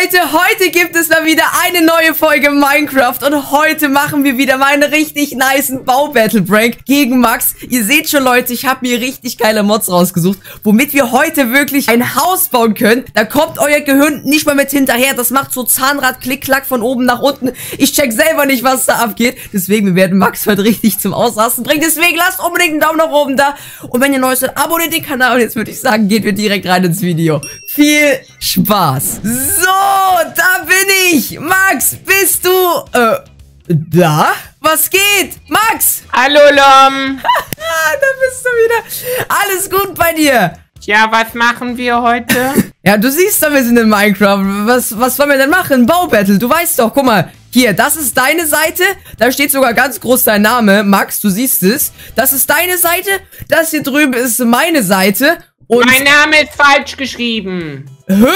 Leute, heute gibt es mal wieder eine neue Folge Minecraft und heute machen wir wieder meinen richtig niceen Bau-Battle-Prank gegen Max. Ihr seht schon, Leute, ich habe mir richtig geile Mods rausgesucht, womit wir heute wirklich ein Haus bauen können. Da kommt euer Gehirn nicht mal mit hinterher. Das macht so Zahnrad-Klick-Klack von oben nach unten. Ich check selber nicht, was da abgeht. Deswegen, wir werden Max heute richtig zum Ausrasten bringen. Deswegen lasst unbedingt einen Daumen nach oben da. Und wenn ihr neu seid, abonniert den Kanal. Und jetzt würde ich sagen, gehen wir direkt rein ins Video. Viel Spaß. So, da bin ich. Max, bist du, äh, da? Was geht? Max! Hallo, Lom. Ah, da bist du wieder. Alles gut bei dir? Tja, was machen wir heute? Ja, du siehst doch, wir sind in Minecraft. Was, was wollen wir denn machen? Baubattle, du weißt doch, guck mal. Hier, das ist deine Seite. Da steht sogar ganz groß dein Name. Max, du siehst es. Das ist deine Seite. Das hier drüben ist meine Seite. Und mein Name ist falsch geschrieben. Hä?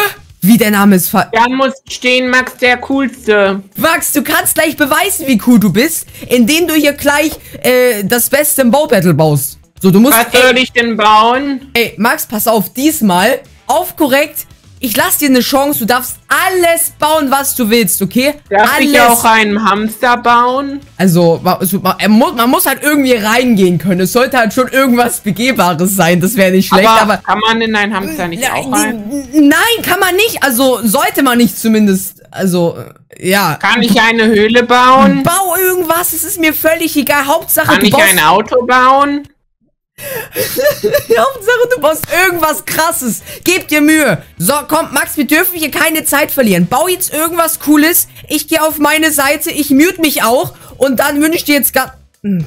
Wie der Name ist? Da muss stehen Max der Coolste. Max, du kannst gleich beweisen, wie cool du bist, indem du hier gleich äh, das Beste im Baubattle baust. So, du musst. Was soll ich denn bauen? Ey, Max, pass auf, diesmal auf korrekt. Ich lass dir eine Chance, du darfst alles bauen, was du willst, okay? Darf alles. ich auch einen Hamster bauen? Also, man, also, man, muss, halt irgendwie reingehen können. Es sollte halt schon irgendwas Begehbares sein. Das wäre nicht schlecht, aber, aber, Kann man in einen Hamster nicht auch rein? Nein, kann man nicht. Also, sollte man nicht zumindest. Also, äh, ja. Kann ich eine Höhle bauen? Bau irgendwas, es ist mir völlig egal. Hauptsache, Kann ich ein Auto bauen? Hauptsache, du baust irgendwas krasses. Gib dir Mühe. So, komm, Max, wir dürfen hier keine Zeit verlieren. Bau jetzt irgendwas Cooles. Ich gehe auf meine Seite. Ich mute mich auch. Und dann wünsche ich dir jetzt gar... Hm.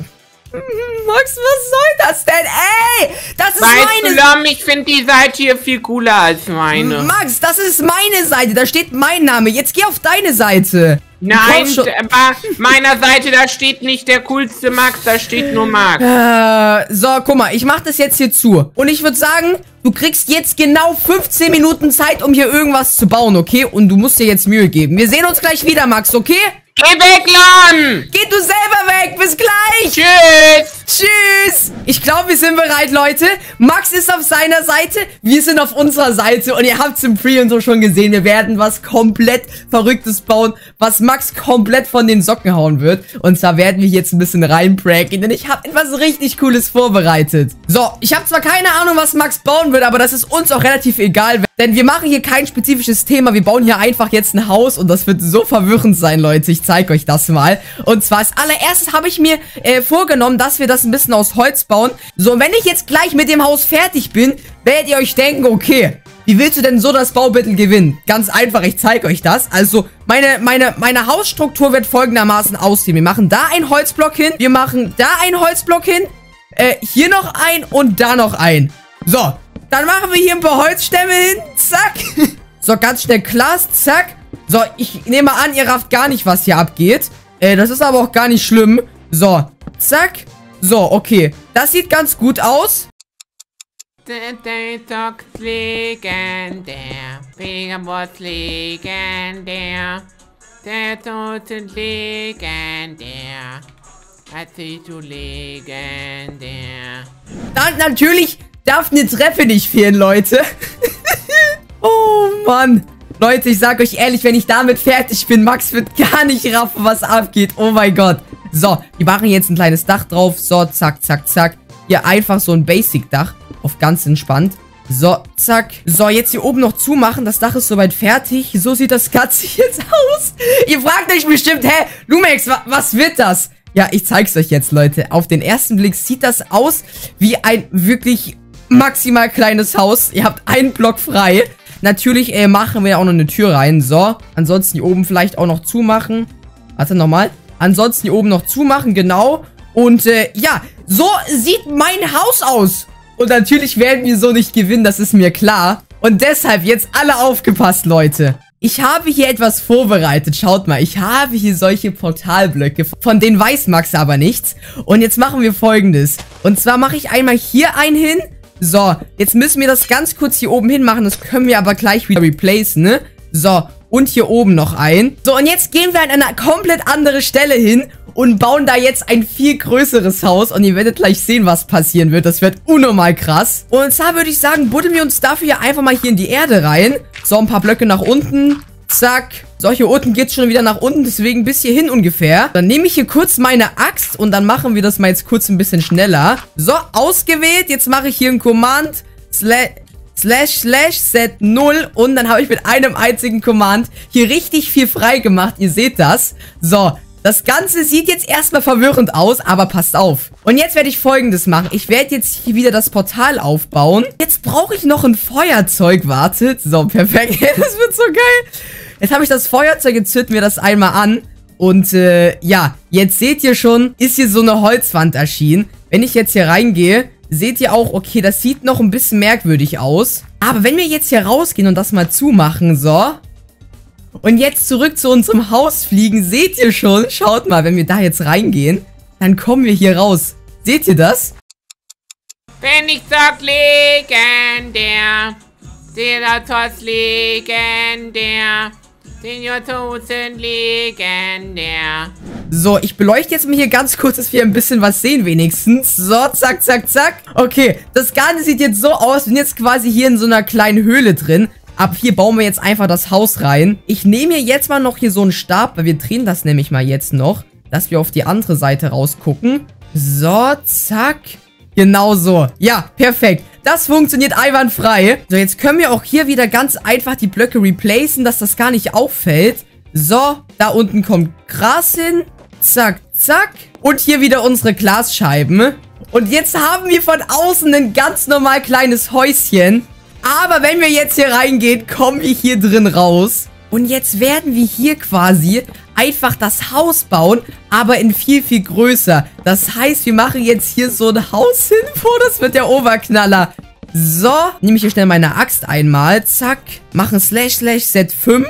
Max, was soll das denn? Ey, das ist Weißt meine... du, Lom, ich finde die Seite hier viel cooler als meine. Max, das ist meine Seite. Da steht mein Name. Jetzt geh auf deine Seite. Nein, meiner Seite, da steht nicht der coolste Max, da steht nur Max. Äh, so, guck mal, ich mach das jetzt hier zu. Und ich würde sagen, du kriegst jetzt genau 15 Minuten Zeit, um hier irgendwas zu bauen, okay? Und du musst dir jetzt Mühe geben. Wir sehen uns gleich wieder, Max, okay? Geh weg, Lom! Geh du selber weg, bis gleich! Tschüss! Tschüss! Ich glaube, wir sind bereit, Leute. Max ist auf seiner Seite, wir sind auf unserer Seite und ihr habt es im Pre und so schon gesehen. Wir werden was komplett Verrücktes bauen, was Max komplett von den Socken hauen wird. Und zwar werden wir jetzt ein bisschen reinpranken, denn ich habe etwas richtig Cooles vorbereitet. So, ich habe zwar keine Ahnung, was Max bauen wird, aber das ist uns auch relativ egal, denn wir machen hier kein spezifisches Thema. Wir bauen hier einfach jetzt ein Haus und das wird so verwirrend sein, Leute. Ich zeige euch das mal. Und zwar als allererstes habe ich mir äh, vorgenommen, dass wir das ein bisschen aus Holz bauen. So, wenn ich jetzt gleich mit dem Haus fertig bin, werdet ihr euch denken, okay, wie willst du denn so das Baubattle gewinnen? Ganz einfach, ich zeige euch das. Also, meine, meine, meine Hausstruktur wird folgendermaßen aussehen. Wir machen da einen Holzblock hin, wir machen da einen Holzblock hin, äh, hier noch ein und da noch ein. So, dann machen wir hier ein paar Holzstämme hin. Zack. So, ganz schnell Glas. Zack. So, ich nehme an, ihr rafft gar nicht, was hier abgeht. Äh, das ist aber auch gar nicht schlimm. So, zack. So, okay. Das sieht ganz gut aus. Detox legendär, Vegabot legendär, der Tote legendär, Atito legendär. Dann natürlich darf eine Treppe nicht fehlen, Leute. oh, Mann. Leute, ich sag euch ehrlich, wenn ich damit fertig bin, Max wird gar nicht raffen, was abgeht. Oh mein Gott. So, wir machen jetzt ein kleines Dach drauf. So, zack, zack, zack. Hier einfach so ein Basic-Dach. Auf ganz entspannt. So, zack. So, jetzt hier oben noch zumachen. Das Dach ist soweit fertig. So sieht das Ganze jetzt aus. Ihr fragt euch bestimmt, hä, Lumex, wa was wird das? Ja, ich zeig's euch jetzt, Leute. Auf den ersten Blick sieht das aus wie ein wirklich maximal kleines Haus. Ihr habt einen Block frei. Natürlich äh, machen wir auch noch eine Tür rein. So, ansonsten hier oben vielleicht auch noch zumachen. Warte, nochmal. Ansonsten hier oben noch zumachen, genau. Und äh, ja, so sieht mein Haus aus. Und natürlich werden wir so nicht gewinnen, das ist mir klar. Und deshalb jetzt alle aufgepasst, Leute. Ich habe hier etwas vorbereitet. Schaut mal, ich habe hier solche Portalblöcke. Von denen weiß Max aber nichts. Und jetzt machen wir folgendes. Und zwar mache ich einmal hier einen hin. So, jetzt müssen wir das ganz kurz hier oben hin machen. Das können wir aber gleich wieder replacen, ne? So, und hier oben noch ein. So, und jetzt gehen wir an eine komplett andere Stelle hin und bauen da jetzt ein viel größeres Haus. Und ihr werdet gleich sehen, was passieren wird. Das wird unnormal krass. Und zwar würde ich sagen, buddeln wir uns dafür einfach mal hier in die Erde rein. So, ein paar Blöcke nach unten. Zack. So, hier unten geht's schon wieder nach unten, deswegen bis hierhin ungefähr. Dann nehme ich hier kurz meine Axt und dann machen wir das mal jetzt kurz ein bisschen schneller. So, ausgewählt. Jetzt mache ich hier ein Command. Slash slash slash set 0 und dann habe ich mit einem einzigen Command hier richtig viel frei gemacht. Ihr seht das. So, das Ganze sieht jetzt erstmal verwirrend aus, aber passt auf. Und jetzt werde ich folgendes machen. Ich werde jetzt hier wieder das Portal aufbauen. Jetzt brauche ich noch ein Feuerzeug. Wartet. So, perfekt. das wird so geil. Jetzt habe ich das Feuerzeug, jetzt zünden wir das einmal an. Und äh, ja, jetzt seht ihr schon, ist hier so eine Holzwand erschienen. Wenn ich jetzt hier reingehe, seht ihr auch, okay, das sieht noch ein bisschen merkwürdig aus. Aber wenn wir jetzt hier rausgehen und das mal zumachen, so, und jetzt zurück zu unserem Haus fliegen. Seht ihr schon? Schaut mal, wenn wir da jetzt reingehen, dann kommen wir hier raus. Seht ihr das? Wenn ich sag legendär, der Tos legendär, Senior sind legendär. So, ich beleuchte jetzt mal hier ganz kurz, dass wir ein bisschen was sehen wenigstens. So, zack, zack, zack. Okay, das Ganze sieht jetzt so aus. Wir sind jetzt quasi hier in so einer kleinen Höhle drin. Ab hier bauen wir jetzt einfach das Haus rein. Ich nehme mir jetzt mal noch hier so einen Stab, weil wir drehen das nämlich mal jetzt noch, dass wir auf die andere Seite rausgucken. So, zack. Genau so. Ja, perfekt. Das funktioniert einwandfrei. So, jetzt können wir auch hier wieder ganz einfach die Blöcke replacen, dass das gar nicht auffällt. So, da unten kommt Gras hin. Zack, zack. Und hier wieder unsere Glasscheiben. Und jetzt haben wir von außen ein ganz normal kleines Häuschen. Aber wenn wir jetzt hier reingehen, kommen wir hier drin raus. Und jetzt werden wir hier quasi einfach das Haus bauen, aber in viel, viel größer. Das heißt, wir machen jetzt hier so ein Haus hin. Boah, das wird der Oberknaller. So, nehme ich hier schnell meine Axt einmal. Zack, machen Slash Slash Set 5.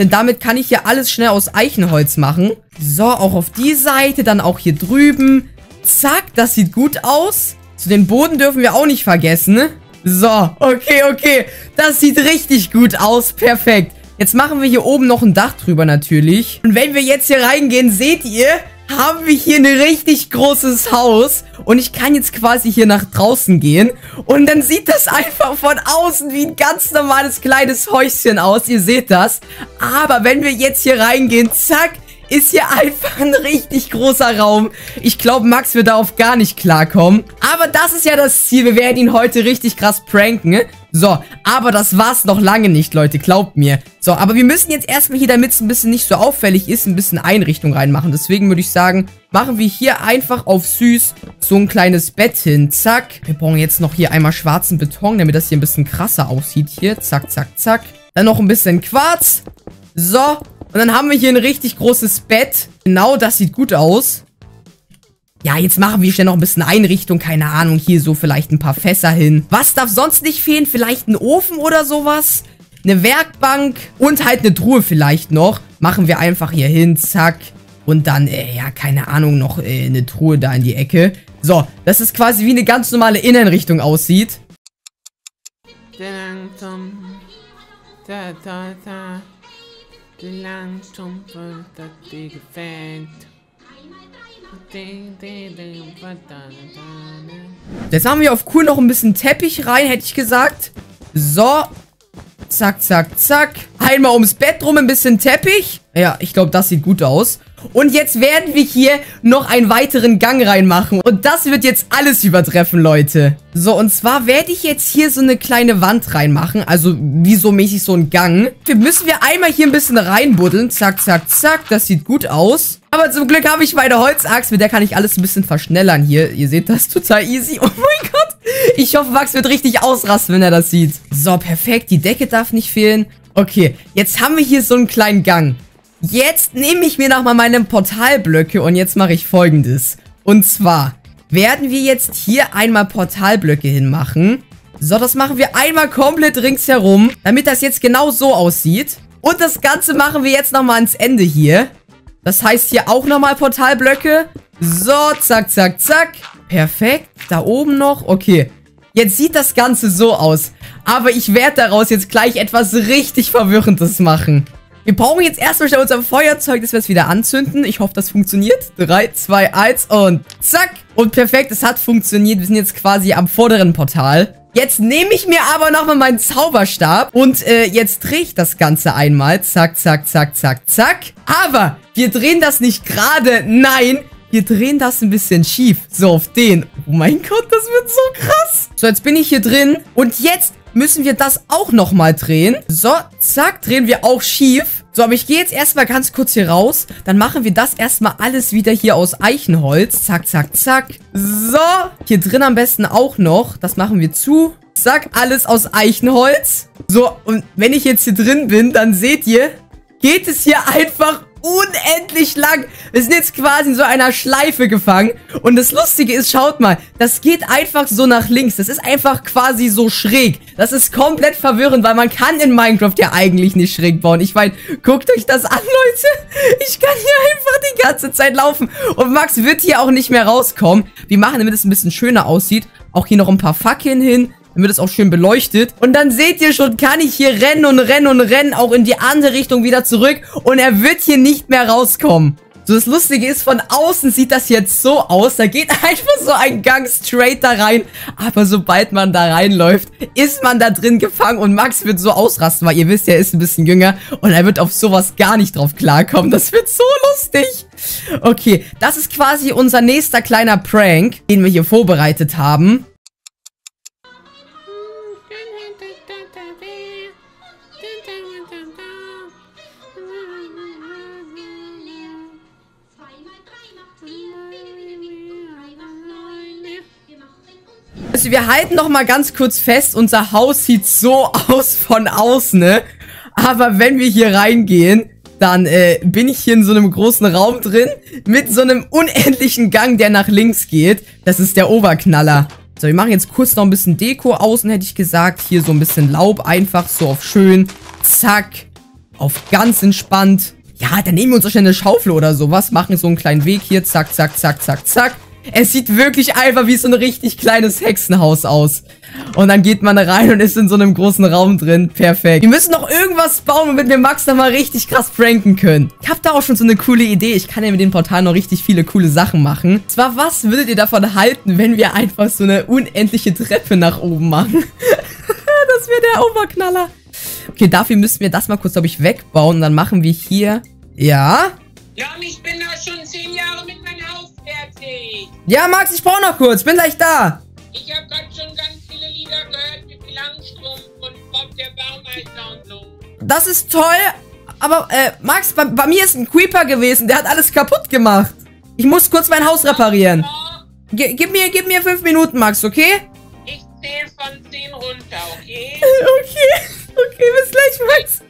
Denn damit kann ich hier alles schnell aus Eichenholz machen. So, auch auf die Seite, dann auch hier drüben. Zack, das sieht gut aus. Zu den Boden dürfen wir auch nicht vergessen. So, okay, okay. Das sieht richtig gut aus. Perfekt. Jetzt machen wir hier oben noch ein Dach drüber natürlich. Und wenn wir jetzt hier reingehen, seht ihr, haben wir hier ein richtig großes Haus. Und ich kann jetzt quasi hier nach draußen gehen. Und dann sieht das einfach von außen wie ein ganz normales kleines Häuschen aus. Ihr seht das. Aber wenn wir jetzt hier reingehen, zack, ist hier einfach ein richtig großer Raum. Ich glaube, Max wird darauf gar nicht klarkommen. Aber das ist ja das Ziel. Wir werden ihn heute richtig krass pranken. So, aber das war's noch lange nicht, Leute. Glaubt mir. So, aber wir müssen jetzt erstmal hier, damit es ein bisschen nicht so auffällig ist, ein bisschen Einrichtung reinmachen. Deswegen würde ich sagen, machen wir hier einfach auf süß so ein kleines Bett hin. Zack. Wir brauchen jetzt noch hier einmal schwarzen Beton, damit das hier ein bisschen krasser aussieht hier. Zack, zack, zack. Dann noch ein bisschen Quarz. So, und dann haben wir hier ein richtig großes Bett. Genau, das sieht gut aus. Ja, jetzt machen wir schnell noch ein bisschen Einrichtung. Keine Ahnung, hier so vielleicht ein paar Fässer hin. Was darf sonst nicht fehlen? Vielleicht ein Ofen oder sowas? Eine Werkbank und halt eine Truhe vielleicht noch. Machen wir einfach hier hin, zack. Und dann, äh, ja, keine Ahnung, noch äh, eine Truhe da in die Ecke. So, dass es quasi wie eine ganz normale Innenrichtung aussieht. Da, da, da. Langstrumpfe, das dir gefällt. Jetzt haben wir auf cool noch ein bisschen Teppich rein, hätte ich gesagt. So. Zack, zack, zack. Einmal ums Bett rum ein bisschen Teppich. Ja, ich glaube, das sieht gut aus. Und jetzt werden wir hier noch einen weiteren Gang reinmachen. Und das wird jetzt alles übertreffen, Leute. So, und zwar werde ich jetzt hier so eine kleine Wand reinmachen. Also, wie so mäßig so ein Gang. Wir müssen wir einmal hier ein bisschen reinbuddeln. Zack, zack, zack. Das sieht gut aus. Aber zum Glück habe ich meine Holzaxt. Mit der kann ich alles ein bisschen verschnellern hier. Ihr seht das total easy. Oh mein Gott. Ich hoffe, Max wird richtig ausrasten, wenn er das sieht. So, perfekt. Die Decke darf nicht fehlen. Okay, jetzt haben wir hier so einen kleinen Gang. Jetzt nehme ich mir nochmal meine Portalblöcke und jetzt mache ich folgendes. Und zwar werden wir jetzt hier einmal Portalblöcke hinmachen. So, das machen wir einmal komplett ringsherum, damit das jetzt genau so aussieht. Und das Ganze machen wir jetzt nochmal ans Ende hier. Das heißt hier auch nochmal Portalblöcke. So, zack, zack, zack. Perfekt. Da oben noch. Okay. Jetzt sieht das Ganze so aus. Aber ich werde daraus jetzt gleich etwas richtig Verwirrendes machen. Wir brauchen jetzt erstmal schnell unser Feuerzeug, dass wir es wieder anzünden. Ich hoffe, das funktioniert. 3, 2, 1 und zack. Und perfekt, es hat funktioniert. Wir sind jetzt quasi am vorderen Portal. Jetzt nehme ich mir aber nochmal meinen Zauberstab und äh, jetzt drehe ich das Ganze einmal. Zack, zack, zack, zack, zack. Aber wir drehen das nicht gerade. Nein, wir drehen das ein bisschen schief. So, auf den. Oh mein Gott, das wird so krass. So, jetzt bin ich hier drin. Und jetzt müssen wir das auch nochmal drehen. So, zack, drehen wir auch schief. So, aber ich gehe jetzt erstmal ganz kurz hier raus. Dann machen wir das erstmal alles wieder hier aus Eichenholz. Zack, zack, zack. So, hier drin am besten auch noch. Das machen wir zu. Zack, alles aus Eichenholz. So, und wenn ich jetzt hier drin bin, dann seht ihr, geht es hier einfach unendlich lang. Wir sind jetzt quasi in so einer Schleife gefangen. Und das Lustige ist, schaut mal, das geht einfach so nach links. Das ist einfach quasi so schräg. Das ist komplett verwirrend, weil man kann in Minecraft ja eigentlich nicht schräg bauen. Ich meine, guckt euch das an, Leute. Ich kann hier einfach die ganze Zeit laufen. Und Max wird hier auch nicht mehr rauskommen. Wir machen, damit es ein bisschen schöner aussieht, auch hier noch ein paar Fackeln hin. Dann wird es auch schön beleuchtet. Und dann seht ihr schon, kann ich hier rennen und rennen und rennen, auch in die andere Richtung wieder zurück. Und er wird hier nicht mehr rauskommen. So, das Lustige ist, von außen sieht das jetzt so aus. Da geht einfach so ein Gang straight da rein. Aber sobald man da reinläuft, ist man da drin gefangen. Und Max wird so ausrasten, weil ihr wisst er ist ein bisschen jünger. Und er wird auf sowas gar nicht drauf klarkommen. Das wird so lustig. Okay, das ist quasi unser nächster kleiner Prank, den wir hier vorbereitet haben. Also wir halten noch mal ganz kurz fest, unser Haus sieht so aus von außen, ne? Aber wenn wir hier reingehen, dann äh, bin ich hier in so einem großen Raum drin mit so einem unendlichen Gang, der nach links geht. Das ist der Oberknaller. So, wir machen jetzt kurz noch ein bisschen Deko außen, hätte ich gesagt. Hier so ein bisschen Laub einfach, so auf schön. Zack. Auf ganz entspannt. Ja, dann nehmen wir uns schnell eine Schaufel oder sowas. Machen so einen kleinen Weg hier. Zack, zack, zack, zack, zack. Es sieht wirklich einfach wie so ein richtig kleines Hexenhaus aus. Und dann geht man rein und ist in so einem großen Raum drin. Perfekt. Wir müssen noch irgendwas bauen, damit wir Max nochmal richtig krass pranken können. Ich habe da auch schon so eine coole Idee. Ich kann ja mit dem Portal noch richtig viele coole Sachen machen. Zwar, was würdet ihr davon halten, wenn wir einfach so eine unendliche Treppe nach oben machen? das wäre der Oberknaller. Okay, dafür müssen wir das mal kurz, glaube ich, wegbauen. Und dann machen wir hier... Ja? Ja, ich bin da schon zehn Jahre mit. Ja, Max, ich brauche noch kurz. Bin gleich da. Ich habe gerade schon ganz viele Lieder gehört mit Langstrumpf und Bob der Baumeister und so. Das ist toll. Aber, äh, Max, bei, bei mir ist ein Creeper gewesen. Der hat alles kaputt gemacht. Ich muss kurz mein Haus reparieren. G gib mir, gib mir fünf Minuten, Max, okay? ich zähle von zehn runter, okay? Okay. Okay, bis gleich, Max.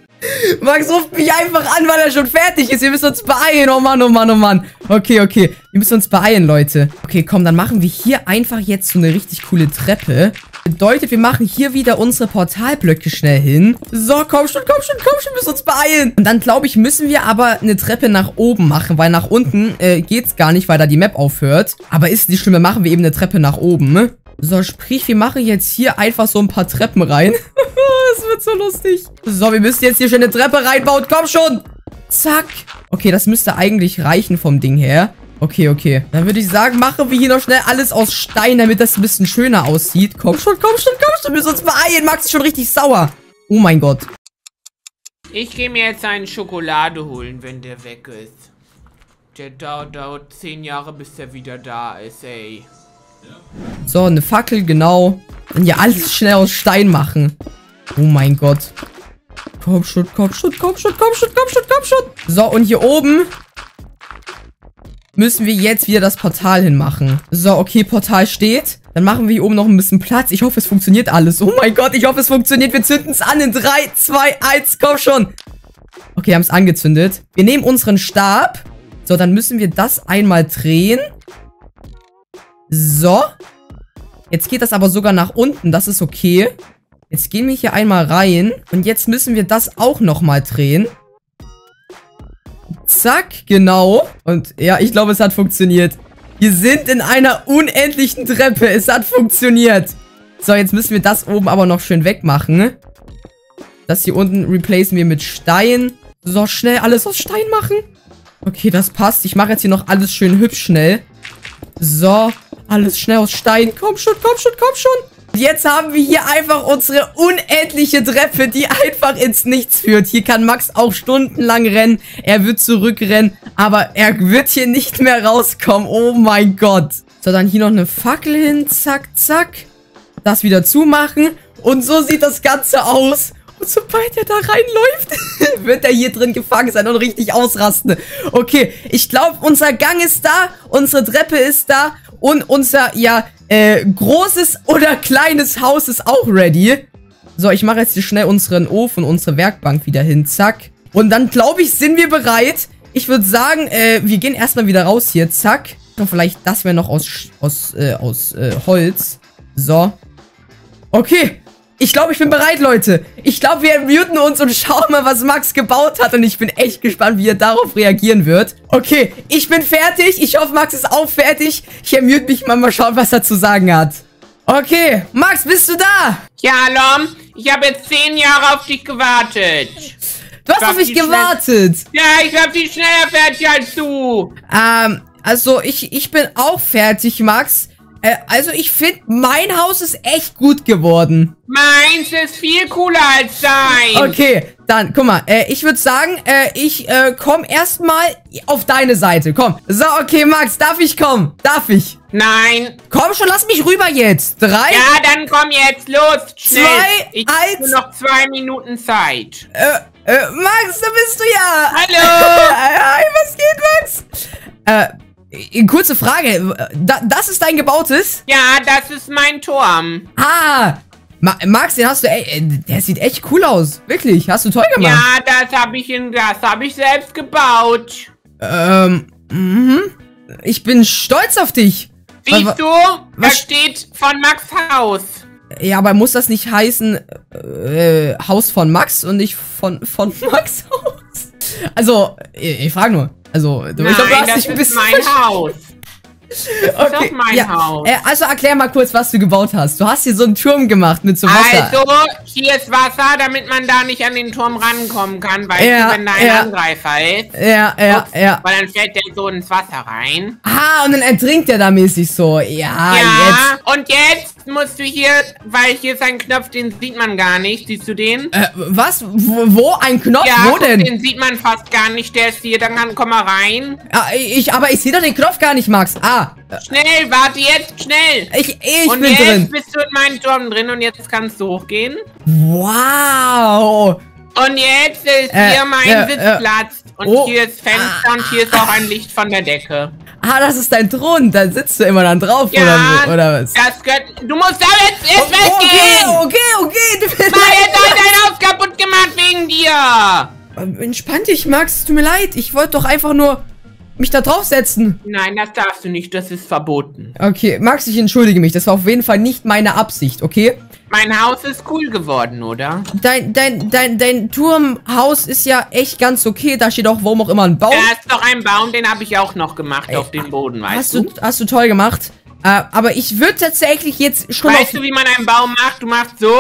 Max ruft mich einfach an, weil er schon fertig ist. Wir müssen uns beeilen. Oh Mann, oh Mann, oh Mann. Okay, okay. Wir müssen uns beeilen, Leute. Okay, komm, dann machen wir hier einfach jetzt so eine richtig coole Treppe. Bedeutet, wir machen hier wieder unsere Portalblöcke schnell hin. So, komm schon, komm schon, komm schon, wir müssen uns beeilen. Und dann, glaube ich, müssen wir aber eine Treppe nach oben machen, weil nach unten äh, geht's gar nicht, weil da die Map aufhört. Aber ist nicht schlimm, dann machen wir eben eine Treppe nach oben. So, sprich, wir machen jetzt hier einfach so ein paar Treppen rein. das wird so lustig. So, wir müssen jetzt hier schon eine Treppe reinbauen. Komm schon. Zack. Okay, das müsste eigentlich reichen vom Ding her. Okay, okay. Dann würde ich sagen, machen wir hier noch schnell alles aus Stein, damit das ein bisschen schöner aussieht. Komm schon, komm schon, komm schon. Wir müssen uns beeilen. Max ist schon richtig sauer. Oh mein Gott. Ich gehe mir jetzt einen Schokolade holen, wenn der weg ist. Der dauert, dauert zehn Jahre, bis der wieder da ist, ey. So, eine Fackel, genau. Und ja alles schnell aus Stein machen. Oh mein Gott. Komm schon, komm schon, komm schon, komm schon, komm schon, komm schon. So, und hier oben müssen wir jetzt wieder das Portal hinmachen. So, okay, Portal steht. Dann machen wir hier oben noch ein bisschen Platz. Ich hoffe, es funktioniert alles. Oh mein Gott, ich hoffe, es funktioniert. Wir zünden es an in 3, 2, 1. Komm schon. Okay, haben es angezündet. Wir nehmen unseren Stab. So, dann müssen wir das einmal drehen. So. Jetzt geht das aber sogar nach unten. Das ist okay. Jetzt gehen wir hier einmal rein. Und jetzt müssen wir das auch nochmal drehen. Zack, genau. Und ja, ich glaube, es hat funktioniert. Wir sind in einer unendlichen Treppe. Es hat funktioniert. So, jetzt müssen wir das oben aber noch schön wegmachen. Das hier unten replacen wir mit Stein. So, schnell alles aus Stein machen. Okay, das passt. Ich mache jetzt hier noch alles schön hübsch schnell. So, alles schnell aus Stein. Komm schon, komm schon, komm schon. Jetzt haben wir hier einfach unsere unendliche Treppe, die einfach ins Nichts führt. Hier kann Max auch stundenlang rennen. Er wird zurückrennen, aber er wird hier nicht mehr rauskommen. Oh mein Gott. So, dann hier noch eine Fackel hin. Zack, zack. Das wieder zumachen. Und so sieht das Ganze aus. Und sobald er da reinläuft, wird er hier drin gefangen sein und richtig ausrasten. Okay, ich glaube, unser Gang ist da, unsere Treppe ist da und unser, ja, äh, großes oder kleines Haus ist auch ready. So, ich mache jetzt hier schnell unseren Ofen, unsere Werkbank wieder hin. Zack. Und dann, glaube ich, sind wir bereit. Ich würde sagen, äh, wir gehen erstmal wieder raus hier. Zack. Und vielleicht das wäre noch aus, aus, äh, aus äh, Holz. So. Okay. Ich glaube, ich bin bereit, Leute. Ich glaube, wir muten uns und schauen mal, was Max gebaut hat. Und ich bin echt gespannt, wie er darauf reagieren wird. Okay, ich bin fertig. Ich hoffe, Max ist auch fertig. Ich ermute mich mal, mal schauen, was er zu sagen hat. Okay, Max, bist du da? Ja, Lom, ich habe jetzt zehn Jahre auf dich gewartet. Du hast auf mich gewartet. Ja, ich habe die schneller fertig als du. Ähm, also ich, ich bin auch fertig, Max. Äh, also ich finde, mein Haus ist echt gut geworden. Meins ist viel cooler als dein. Okay, dann, guck mal, äh, ich würde sagen, äh, ich äh, komme erstmal auf deine Seite. Komm. So, okay, Max, darf ich kommen? Darf ich? Nein. Komm schon, lass mich rüber jetzt. Drei. Ja, dann komm jetzt, los. Schnell. Zwei, ich eins. noch zwei Minuten Zeit. Äh, äh, Max, da bist du ja. Hallo. Hi, was geht, Max? Äh, kurze Frage. Da, das ist dein gebautes? Ja, das ist mein Turm. Ah, Ma Max, den hast du, ey, äh, der sieht echt cool aus. Wirklich, hast du toll gemacht. Ja, das habe ich in das habe ich selbst gebaut. Ähm, mhm. Ich bin stolz auf dich. Siehst was, du? Da steht von Max Haus. Ja, aber muss das nicht heißen äh, Haus von Max und nicht von von Max Haus? Also, ich, ich frage nur. Also, du, Nein, ich glaub, du hast dich ein bisschen mein Haus. Das okay. ist mein ja. Haus. Äh, also erklär mal kurz, was du gebaut hast. Du hast hier so einen Turm gemacht mit so Wasser. Also, hier ist Wasser, damit man da nicht an den Turm rankommen kann, weil ja, wenn da ein ja. Angreifer ist. Ja, ja, ups, ja. Weil dann fällt der so ins Wasser rein. Ah, und dann ertrinkt der da mäßig so. Ja, ja jetzt. und jetzt musst du hier, weil hier ist ein Knopf, den sieht man gar nicht. Siehst du den? Äh, was? Wo, wo? Ein Knopf? Ja, wo denn? den sieht man fast gar nicht. Der ist hier, dann kann, komm mal rein. Ja, ich, aber ich sehe doch den Knopf gar nicht, Max. Ah. Schnell, warte jetzt, schnell. Ich, ich und bin jetzt drin. bist du in meinem Turm drin und jetzt kannst du hochgehen. Wow. Und jetzt ist äh, hier mein äh, Sitzplatz. Und oh. hier ist Fenster ah, und hier ist auch ein Licht von der Decke. Ah, das ist dein Thron. Da sitzt du immer dann drauf, ja, oder, oder was? Das gehört, du musst da jetzt, oh, weggehen. Okay, okay, okay. Du bist Mann, jetzt hat dein Haus kaputt gemacht wegen dir. Entspann dich, Max. Tut mir leid. Ich wollte doch einfach nur mich da draufsetzen. Nein, das darfst du nicht. Das ist verboten. Okay, Max, ich entschuldige mich. Das war auf jeden Fall nicht meine Absicht, okay? Mein Haus ist cool geworden, oder? Dein, dein, dein, dein Turmhaus ist ja echt ganz okay. Da steht auch, warum auch immer, ein Baum. Da ist doch ein Baum, den habe ich auch noch gemacht Ey, auf dem Boden, weißt hast du? Hast du toll gemacht. Äh, aber ich würde tatsächlich jetzt schon Weißt du, wie man einen Baum macht? Du machst so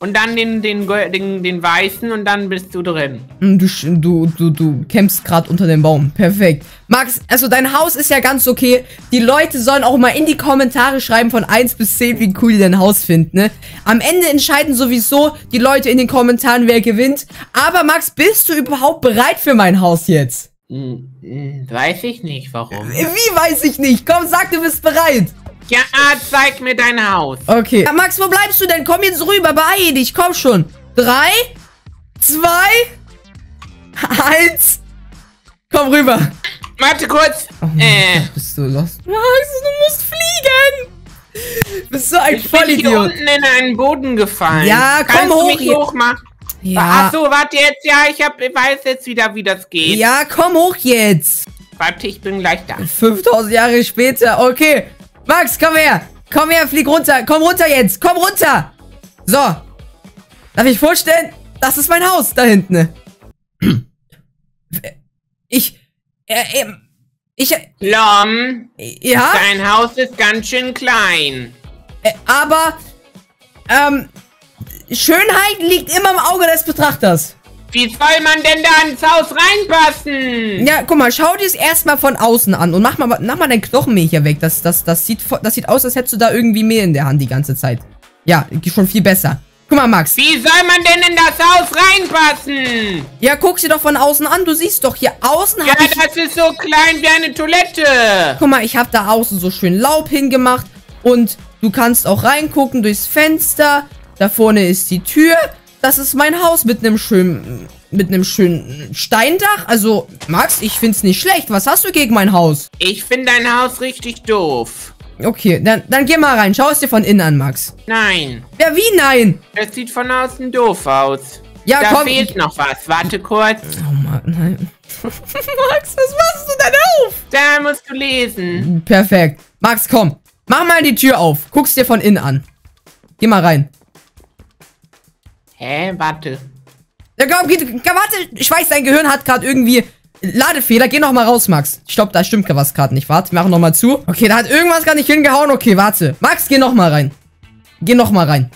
und dann den, den, den, den weißen und dann bist du drin. Hm, du, du, du, du kämpfst gerade unter dem Baum. Perfekt. Max, also dein Haus ist ja ganz okay. Die Leute sollen auch mal in die Kommentare schreiben von 1 bis 10, wie cool die dein Haus finden, ne? Am Ende entscheiden sowieso die Leute in den Kommentaren, wer gewinnt. Aber Max, bist du überhaupt bereit für mein Haus jetzt? Hm, hm, weiß ich nicht, warum. Wie weiß ich nicht? Komm, sag, du bist bereit. Ja, zeig mir dein Haus. Okay. Ja, Max, wo bleibst du denn? Komm jetzt rüber, beeil dich, komm schon. Drei, zwei, eins. Komm rüber. Warte kurz. Oh äh. Gott, bist du lost? Max, du musst fliegen. Bist du ein ich Vollidiot. Ich bin hier unten in einen Boden gefallen. Ja, komm Kannst hoch. Du mich hoch machen? Ja. Ach so, warte jetzt. Ja, ich hab, ich weiß jetzt wieder, wie das geht. Ja, komm hoch jetzt. Warte, ich bin gleich da. 5000 Jahre später. Okay. Max, komm her. Komm her, flieg runter. Komm runter jetzt. Komm runter. So. Darf ich vorstellen? Das ist mein Haus da hinten. Ich. Äh, äh, ich. Äh, Lom. Ja? Dein Haus ist ganz schön klein. Äh, aber. Ähm. Schönheit liegt immer im Auge des Betrachters. Wie soll man denn da ins Haus reinpassen? Ja, guck mal, schau dir es erstmal von außen an und mach mal, mach mal dein Knochenmehl hier weg. Das, das, das, sieht, das sieht aus, als hättest du da irgendwie Mehl in der Hand die ganze Zeit. Ja, schon viel besser. Guck mal, Max. Wie soll man denn in das Haus reinpassen? Ja, guck sie doch von außen an. Du siehst doch, hier außen Ja, ich... das ist so klein wie eine Toilette. Guck mal, ich habe da außen so schön Laub hingemacht. Und du kannst auch reingucken durchs Fenster. Da vorne ist die Tür. Das ist mein Haus mit einem schönen... Mit einem schönen Steindach. Also, Max, ich find's nicht schlecht. Was hast du gegen mein Haus? Ich finde dein Haus richtig doof. Okay, dann, dann geh mal rein. Schau es dir von innen an, Max. Nein, Ja, wie nein? das sieht von außen doof aus. Ja, da komm. fehlt noch was. Warte kurz. Oh Mann, nein. Max, was machst du denn auf? Da musst du lesen. Perfekt. Max, komm. Mach mal die Tür auf. Guck's dir von innen an. Geh mal rein. Hä, warte. Ja, komm, geh, komm, warte. Ich weiß, dein Gehirn hat gerade irgendwie Ladefehler. Geh noch mal raus, Max. Ich glaube, da stimmt was gerade nicht. Warte, wir machen noch mal zu. Okay, da hat irgendwas gar nicht hingehauen. Okay, warte. Max, geh noch mal rein. Geh noch mal rein.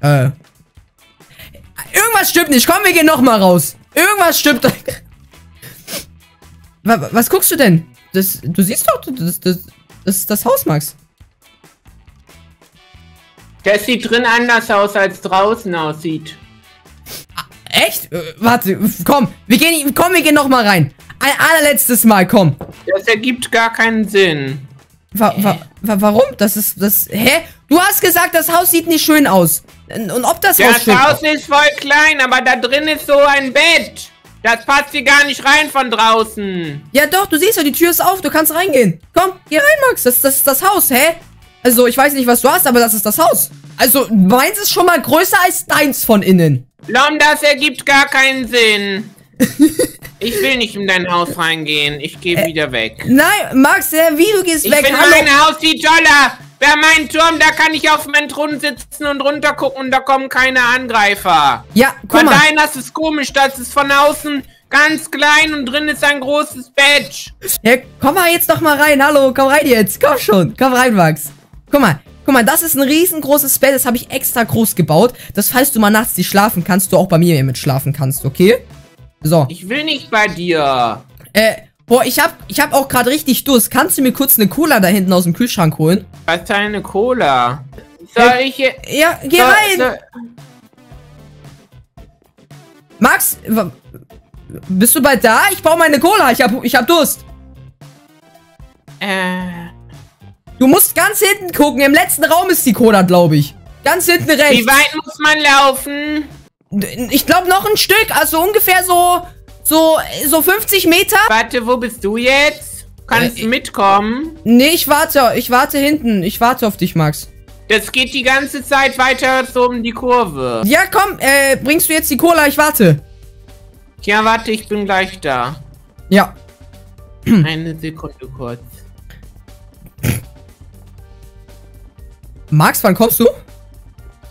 Äh. Irgendwas stimmt nicht. Komm, wir gehen noch mal raus. Irgendwas stimmt. Wa- Was guckst du denn? Das, du siehst doch, das, das, das ist das Haus, Max. Das sieht drin anders aus, als draußen aussieht. Echt? Äh, warte, komm, wir gehen, komm, wir gehen noch mal rein. Ein allerletztes Mal, komm. Das ergibt gar keinen Sinn. Wa wa wa warum? Das ist, das, hä? Du hast gesagt, das Haus sieht nicht schön aus. Und ob das, Haus Das schön Haus ist voll klein, aber da drin ist so ein Bett. Das passt hier gar nicht rein von draußen. Ja doch, du siehst ja, die Tür ist auf, du kannst reingehen. Komm, geh rein, Max, das, das ist das Haus, hä? Also, ich weiß nicht, was du hast, aber das ist das Haus. Also, meins ist schon mal größer als deins von innen. Lom, das ergibt gar keinen Sinn. Ich will nicht in dein Haus reingehen. Ich gehe wieder weg. Nein, Max, hä, wie, du gehst Ich weg, finde hallo? mein Haus viel toller. Wer mein Turm, da kann ich auf meinem Thron sitzen und runter gucken und da kommen keine Angreifer. Ja, guck Von mal. deinem ist es komisch, das ist von außen ganz klein und drin ist ein großes Bett. Ja, komm mal jetzt doch mal rein. Hallo, komm rein jetzt. Komm schon. Komm rein, Max. Guck mal. Guck mal, das ist ein riesengroßes Bett. Das habe ich extra groß gebaut. Das, falls du mal nachts nicht schlafen kannst, du auch bei mir mit schlafen kannst, okay? So. Ich will nicht bei dir. Äh, boah, ich hab, ich hab auch gerade richtig Durst. Kannst du mir kurz eine Cola da hinten aus dem Kühlschrank holen? Was ist eine Cola? Soll ich hier... Ja, geh soll, rein. Soll, Max, bist du bald da? Ich brauche meine Cola. Ich hab, ich hab Durst. äh, Du musst ganz hinten gucken. Im letzten Raum ist die Cola, glaube ich. Ganz hinten wie rechts. weit muss man laufen? Ich glaube noch ein Stück. Also ungefähr so, so, so 50 Meter. Warte, wo bist du jetzt? Kannst Äh, du mitkommen? Nee, ich warte. Ich warte hinten. Ich warte auf dich, Max. Das geht die ganze Zeit weiter so um die Kurve. Ja, komm. Äh, bringst du jetzt die Cola? Ich warte. Ja, warte, ich bin gleich da. Ja. Eine Sekunde kurz. Max, wann kommst du?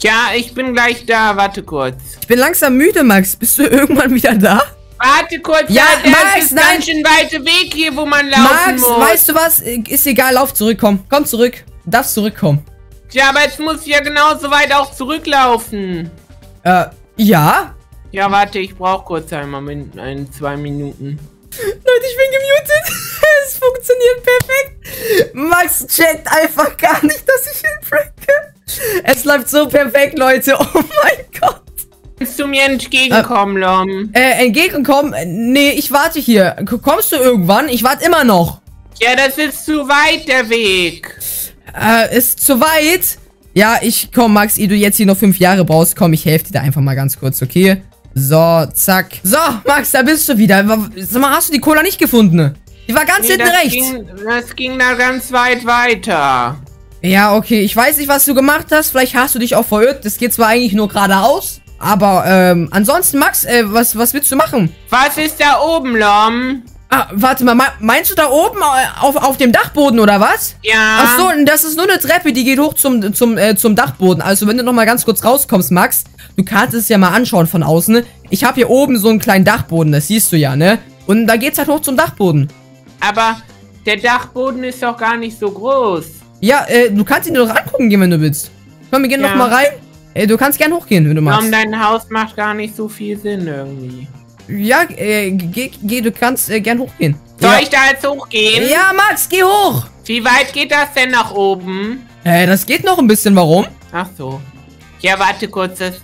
Ja, ich bin gleich da. Warte kurz. Ich bin langsam müde, Max. Bist du irgendwann wieder da? Warte kurz. Ja, das Max, ist nein. ganz schön weiter Weg hier, wo man laufen Max, muss. weißt du was? Ist egal, lauf zurück, komm. Komm zurück. Du darfst zurückkommen. Ja, aber jetzt muss ich ja genauso weit auch zurücklaufen. Äh, ja? Ja, warte, ich brauche kurz einmal mit ein, zwei Minuten. Leute, ich bin gemutet. es funktioniert perfekt. Max checkt einfach gar nicht, dass ich ihn pranke. Es läuft so perfekt, Leute. Oh mein Gott. Kannst du mir entgegenkommen, Lom? Äh, entgegenkommen? Äh, Nee, ich warte hier. Kommst du irgendwann? Ich warte immer noch. Ja, das ist zu weit, der Weg. Äh, ist zu weit. Ja, ich komm, Max, ehe du jetzt hier noch fünf Jahre brauchst, komm, ich helfe dir da einfach mal ganz kurz, okay? So, zack. So, Max, da bist du wieder. Sag mal, hast du die Cola nicht gefunden? Die war ganz Nee, hinten das rechts. Ging, das ging da ganz weit weiter. Ja, okay. Ich weiß nicht, was du gemacht hast. Vielleicht hast du dich auch verirrt. Das geht zwar eigentlich nur geradeaus. Aber, ähm, ansonsten, Max, äh, was, was willst du machen? Was ist da oben, Lom? Ah, warte mal. me- Meinst du da oben auf, auf dem Dachboden oder was? Ja. Ach so, das ist nur eine Treppe, die geht hoch zum, zum, äh, zum Dachboden. Also, wenn du noch mal ganz kurz rauskommst, Max, du kannst es ja mal anschauen von außen. Ich habe hier oben so einen kleinen Dachboden, das siehst du ja, ne? Und da geht's halt hoch zum Dachboden. Aber der Dachboden ist doch gar nicht so groß. Ja, äh, du kannst ihn dir doch angucken gehen, wenn du willst. Komm, wir gehen Ja. noch mal rein. Äh, du kannst gern hochgehen, wenn du magst. Lom, dein Haus macht gar nicht so viel Sinn irgendwie. Ja, äh, geh, geh, du kannst äh, gern hochgehen. Soll Ja. ich da jetzt hochgehen? Ja, Max, geh hoch. Wie weit geht das denn nach oben? Äh, das geht noch ein bisschen. Warum? Ach so. Ja, warte kurz, das,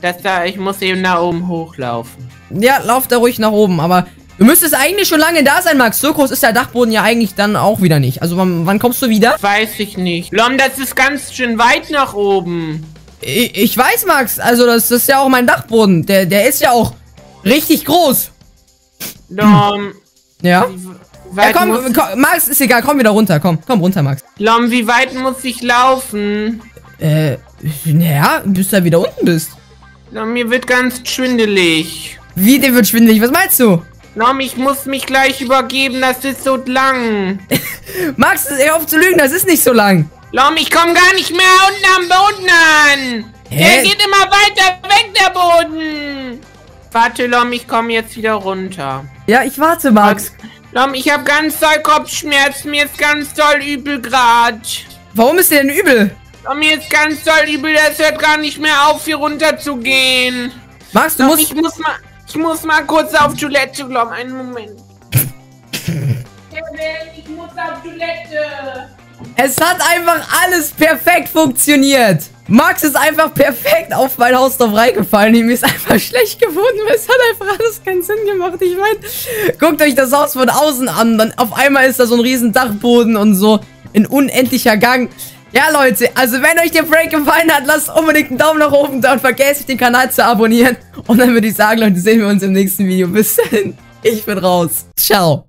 das da, ich muss eben da oben hochlaufen. Ja, lauf da ruhig nach oben. Aber du müsstest eigentlich schon lange da sein, Max. So groß ist der Dachboden ja eigentlich dann auch wieder nicht. Also wann, wann kommst du wieder? Weiß ich nicht. Lom, das ist ganz schön weit nach oben. Ich, ich weiß, Max. Also das ist ja auch mein Dachboden. Der, der ist ja auch richtig groß. Lom, Ja? Ja, komm, komm, Max, ist egal. Komm wieder runter. Komm, komm runter, Max. Lom, wie weit muss ich laufen? Äh, naja, bis du da wieder unten bist. Lom, mir wird ganz schwindelig. Wie, dir wird schwindelig? Was meinst du? Lom, ich muss mich gleich übergeben, das ist so lang. Max, hör auf zu lügen. Das ist nicht so lang. Lom, ich komme gar nicht mehr unten am Boden an. Hä? Der geht immer weiter weg, der Boden. Warte, Lom, ich komme jetzt wieder runter. Ja, ich warte, Max. Lom, ich habe ganz doll Kopfschmerzen. Mir ist ganz doll übel grad. Warum ist dir denn übel? Lom, mir ist ganz doll übel. Das hört gar nicht mehr auf, hier runter zu gehen. Max, du Lom, musst... ich muss mal, ich muss mal kurz auf Toilette, Lom. Einen Moment. Kevin, ich muss auf Toilette. Es hat einfach alles perfekt funktioniert. Max ist einfach perfekt auf mein Haus drauf reingefallen. Ihm ist einfach schlecht geworden. Es hat einfach alles keinen Sinn gemacht. Ich meine, guckt euch das Haus von außen an. Dann auf einmal ist da so ein riesen Dachboden und so ein unendlicher Gang. Ja, Leute, also wenn euch der Prank gefallen hat, lasst unbedingt einen Daumen nach oben da und vergesst nicht, den Kanal zu abonnieren. Und dann würde ich sagen, Leute, sehen wir uns im nächsten Video. Bis dahin, ich bin raus. Ciao.